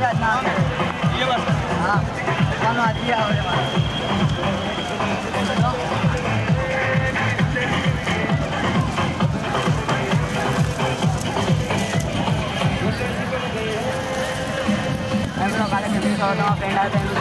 ये बस हाँ खाना आती है हमारे हम लोग फ्रेंड आते हैं